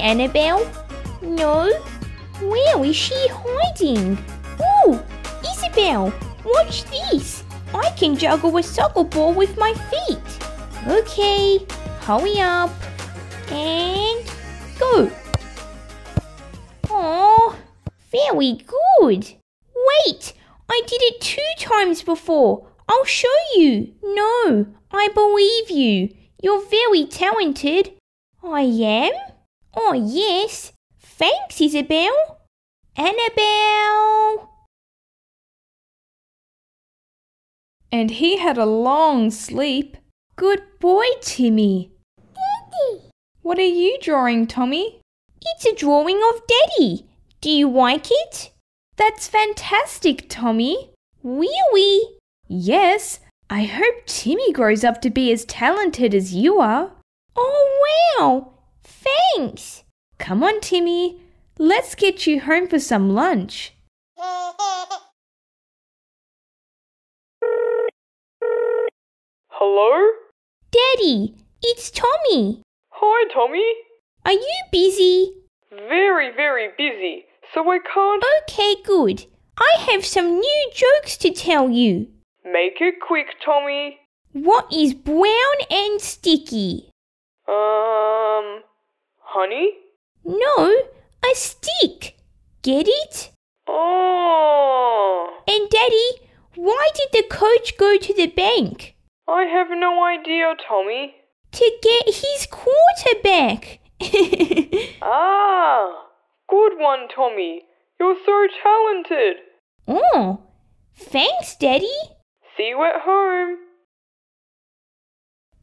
Annabelle? No. Where is she hiding? Oh, Isabelle, watch this. I can juggle a soccer ball with my feet. Okay, hurry up. And go. Oh, very good. Wait, I did it two times before. I'll show you. No, I believe you. You're very talented. I am? Oh, yes. Thanks, Isabelle. Annabelle. And he had a long sleep. Good boy, Timmy. Daddy. What are you drawing, Tommy? It's a drawing of Daddy. Do you like it? That's fantastic, Tommy. Wee wee! Yes. I hope Timmy grows up to be as talented as you are. Oh, wow. Thanks. Come on, Timmy. Let's get you home for some lunch. Hello? Daddy, it's Tommy. Hi, Tommy. Are you busy? Very, very busy, so I can't. Okay, good. I have some new jokes to tell you. Make it quick, Tommy. What is brown and sticky? Um, honey? No, a stick. Get it? Oh, And Daddy, why did the coach go to the bank? I have no idea, Tommy. To get his quarterback. Ah, good one, Tommy. You're so talented. oh, thanks, Daddy. See you at home.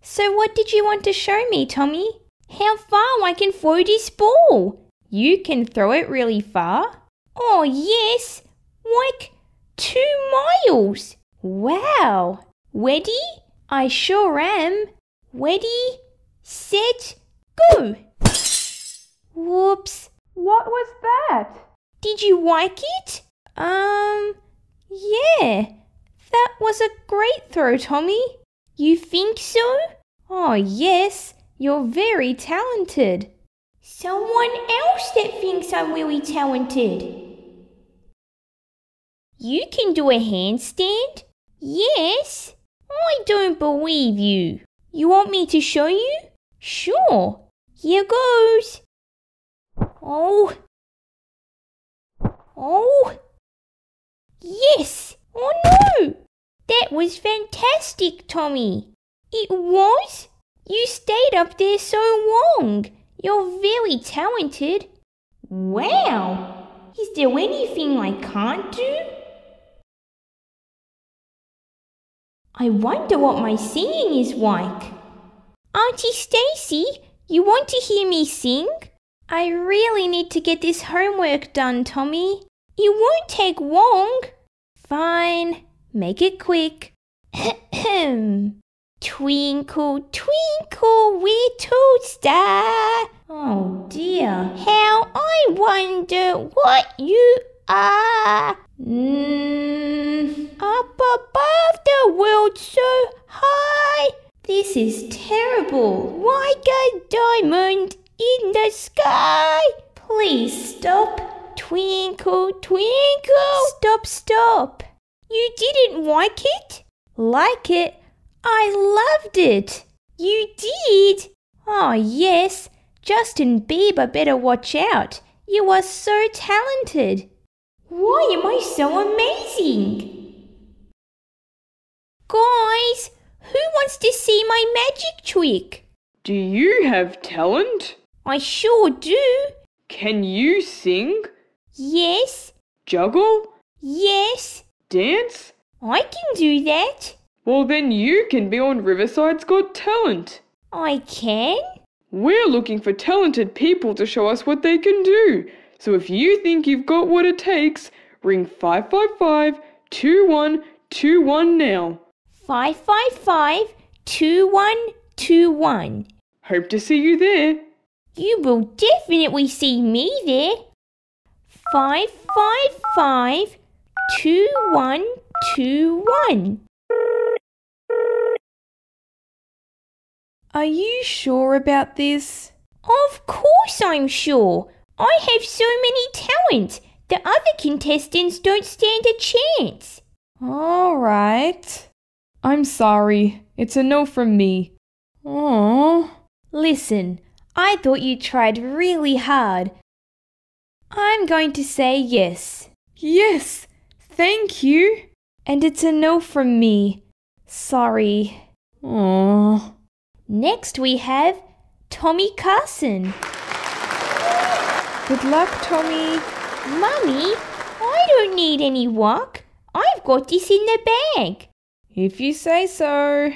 So, what did you want to show me, Tommy? How far I can throw this ball? You can throw it really far. Oh, yes, like two miles. Wow. Ready? I sure am. Ready, set, go. Whoops. What was that? Did you like it? Um, yeah. That was a great throw, Tommy. You think so? Oh, yes. You're very talented. Someone else that thinks I'm really talented. You can do a handstand? Yes. I don't believe you. You want me to show you? Sure. Here goes. Oh. Oh. Yes. Oh no. That was fantastic, Tommy. It was? You stayed up there so long. You're very talented. Wow. Is there anything I can't do? I wonder what my singing is like. Auntie Stacie, you want to hear me sing? I really need to get this homework done, Tommy. It won't take long. Fine. Make it quick. twinkle, twinkle, little star. Oh dear. How I wonder what you are. Mm, Up above the world so high, this is terrible. like a diamond in the sky. Please stop. Twinkle, twinkle. Stop, stop. You didn't like it? Like it? I loved it. You did? Oh, yes. Justin Bieber better watch out. You are so talented. Why am I so amazing? Guys, who wants to see my magic trick? Do you have talent? I sure do. Can you sing, Yes, juggle, yes, dance? I can do that. Well, then you can be on Riverside's Got Talent. I can. We're looking for talented people to show us what they can do. So if you think you've got what it takes, ring 555 2121 now. 555 2121. Hope to see you there. You will definitely see me there. 555 2121. Are you sure about this? Of course I'm sure. I have so many talents. The other contestants don't stand a chance. All right. I'm sorry. It's a no from me. Oh. Listen, I thought you tried really hard. I'm going to say yes. Yes. Thank you. And it's a no from me. Sorry. Oh. Next we have Tommy Carson. Good luck, Tommy. Mummy, I don't need any work. I've got this in the bag. If you say so.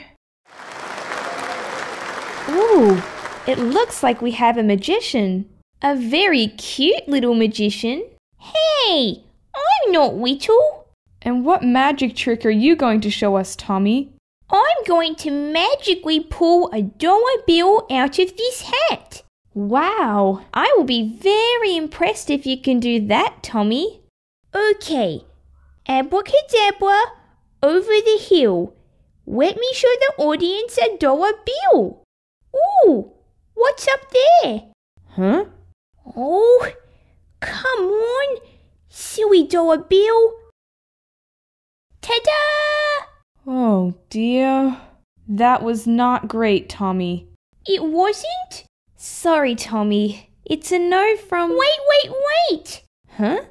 Ooh, it looks like we have a magician. A very cute little magician. Hey, I'm not Whittle. And what magic trick are you going to show us, Tommy? I'm going to magically pull a dollar bill out of this hat. Wow, I will be very impressed if you can do that, Tommy. Okay, abracadabra, over the hill. Let me show the audience a dollar bill. Ooh, what's up there? Huh? Oh, come on, silly dollar bill. Ta-da! Oh dear. That was not great, Tommy. It wasn't? Sorry, Tommy. It's a no from. Wait, wait, wait! Huh?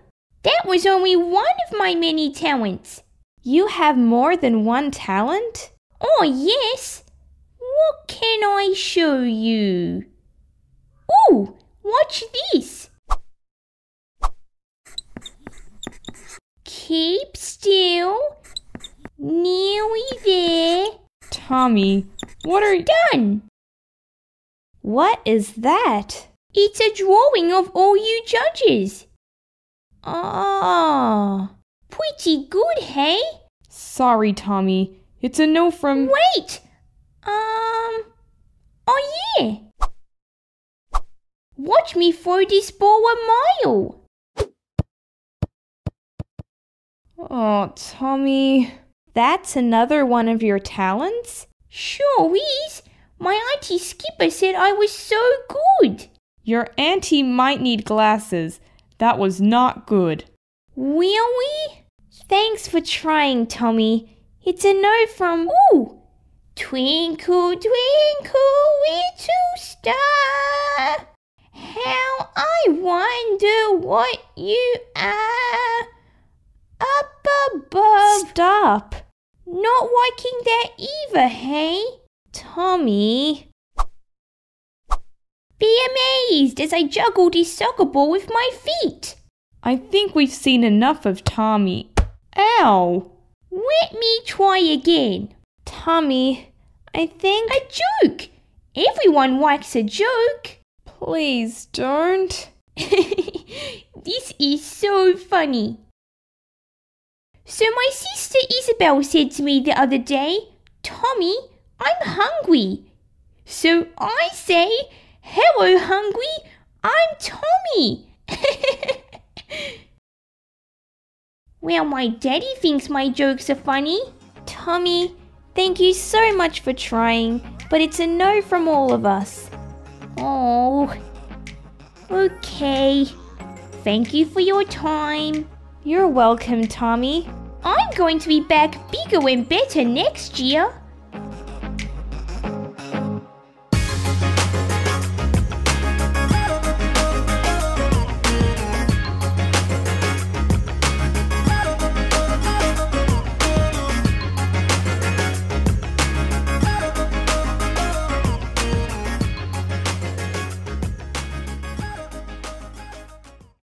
That was only one of my many talents. You have more than one talent? Oh, yes. What can I show you? Ooh, watch this. Keep still. Nearly there. Tommy, what are you. Done. What is that? It's a drawing of all you judges. Ah, pretty good, hey? Sorry, Tommy. It's a no from. Wait! Um. Oh, yeah. Watch me throw this ball a mile. Oh, Tommy. That's another one of your talents? Sure is. My auntie Skipper said I was so good. Your auntie might need glasses. That was not good. Really? Thanks for trying, Tommy. It's a no from. Ooh! Twinkle, twinkle, little star. How I wonder what you are. Up above. Stop! Not liking that either, hey? Tommy. Be amazed as I juggle this soccer ball with my feet. I think we've seen enough of Tommy. Ow! Let me try again. Tommy, I think. A joke! Everyone likes a joke. Please don't. this is so funny. So, my sister Isabelle said to me the other day, Tommy, I'm hungry. So I say, Hello, hungry, I'm Tommy. well, my daddy thinks my jokes are funny. Tommy, thank you so much for trying, but it's a no from all of us. Oh, okay. Thank you for your time. You're welcome, Tommy. I'm going to be back bigger and better next year.